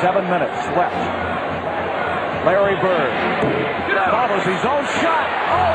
Seven minutes left. Larry Bird follows his own shot. Oh,